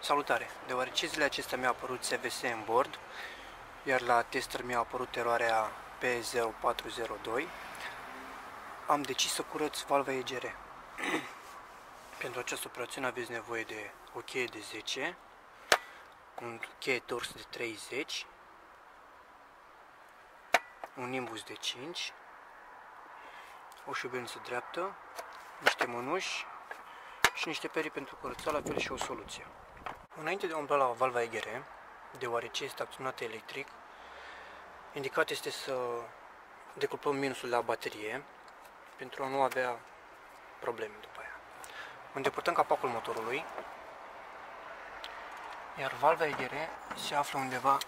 Salutare! Deoarece zilele acestea mi-a apărut SVS în bord, iar la tester mi-a apărut eroarea P0402, am decis să curăț valva EGR. Pentru această operațiune aveți nevoie de o cheie de 10, cu un cheie tors de 30, un nimbus de 5, o șubență dreaptă, niște mănuși și niște peri pentru curățat, la fel și o soluție. Înainte de a umbla la valva EGR, deoarece este acționată electric, indicat este să decuplăm minusul la baterie pentru a nu avea probleme după aia. Îndepărtăm capacul motorului, iar valva EGR se află undeva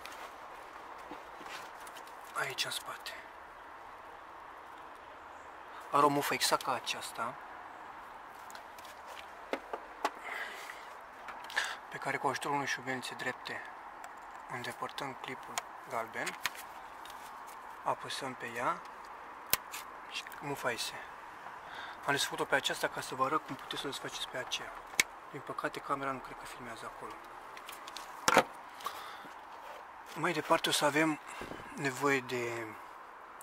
aici în spate. Are o mufă exact ca aceasta, care cu ajutorul unui șuvențe drepte îndepărtăm clipul galben, apăsăm pe ea și mufa iese. Am desfăcut-o pe aceasta ca să vă arăt cum puteți să o desfaceți pe aceea. Din păcate camera nu cred că filmează acolo. Mai departe o să avem nevoie de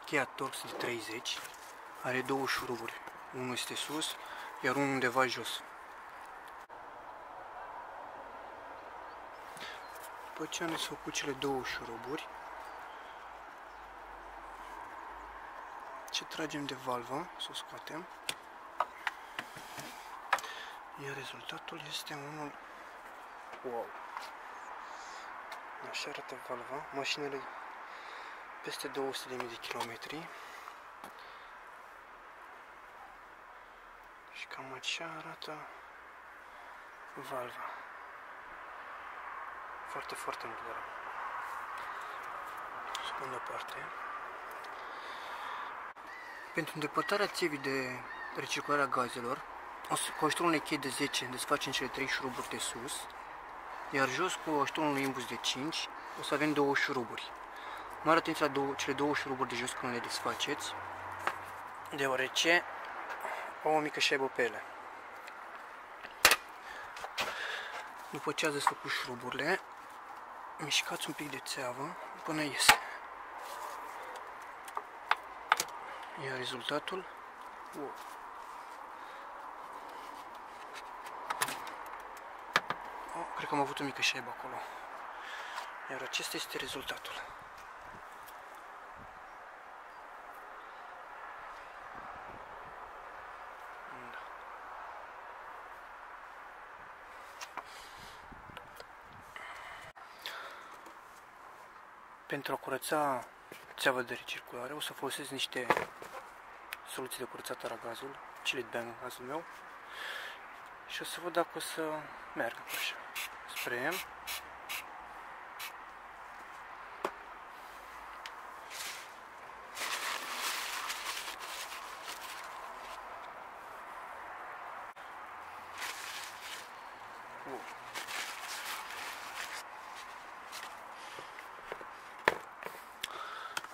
cheia Torx de 30. Are două șuruburi. Unul este sus, iar unul undeva jos. După ce am desfăcut cele două șuruburi, ce tragem de valvă, să o scoatem, iar rezultatul este unul wow. Așa arată valva, mașinile peste 200.000 de kilometri și cam așa arată valva. Foarte, foarte îndură. Secundă parte. Pentru îndepărtarea țevii de recircularea gazelor, o să, cu ajutorul unei chei de 10 desfacem cele 3 șuruburi de sus, iar jos cu ajutorul unui imbus de 5 o să avem două șuruburi. Mare atenție la două, cele două șuruburi de jos când le desfaceți, deoarece au o mică șaibă pe ele. După ce ați desfăcut șuruburile, mișcați un pic de țeavă până iese. Iar rezultatul, wow. Oh, cred că am avut o mică șaibă acolo. Iar acesta este rezultatul. Pentru a curăța țeava de recirculare o să folosesc niște soluții de curățat aragazul, Chilit Bang gazul meu și o să văd dacă o să meargă așa. Sprayăm.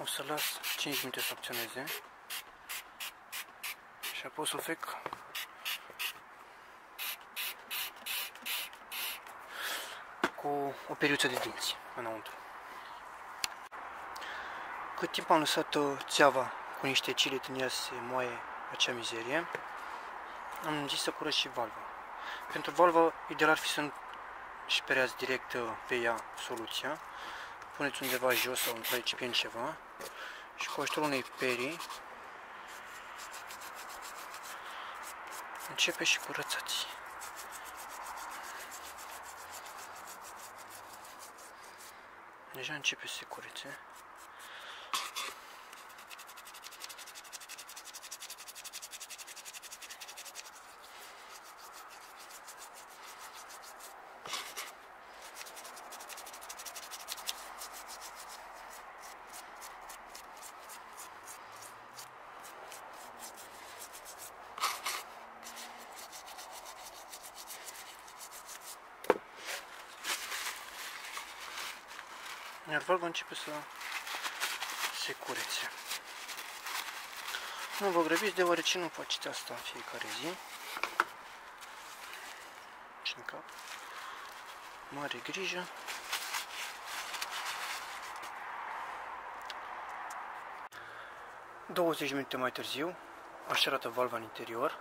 O să las 5 minute să acționeze și apoi o să fec cu o periuță de dinți înăuntru. Cât timp am lăsat țeava cu niște cilit în ea să se moaie acea mizerie, am zis să curăț și valva. Pentru valvă, ideal ar fi să nu șpereați direct pe ea soluția. Puneți undeva jos sau într-un recipient ceva și cu ajutorul unei perii începe și curățați. Deja începe să se curețe. Iar valva începe să se curețe. Nu vă grăbiți deoarece nu faceți asta în fiecare zi. Și în cap. mare grijă. Douăzeci minute mai târziu, așa arată valva în interior,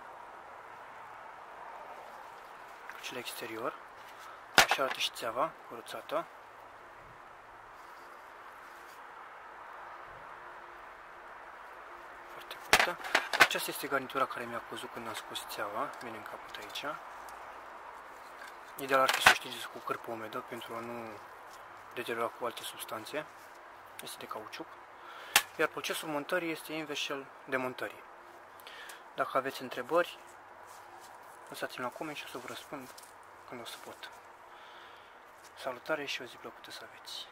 și la exterior, așa arată și țeava curățată. Foarte curată. Aceasta este garnitura care mi-a căzut când am scos țeava, bine în capăt aici. Ideal ar fi să o știți cu cârpă umedă pentru a nu deteriora cu alte substanțe. Este de cauciuc. Iar procesul montării este invers cel de montării. Dacă aveți întrebări, lăsați-mi la coment și o să vă răspund când o să pot. Salutare și o zi plăcută să aveți!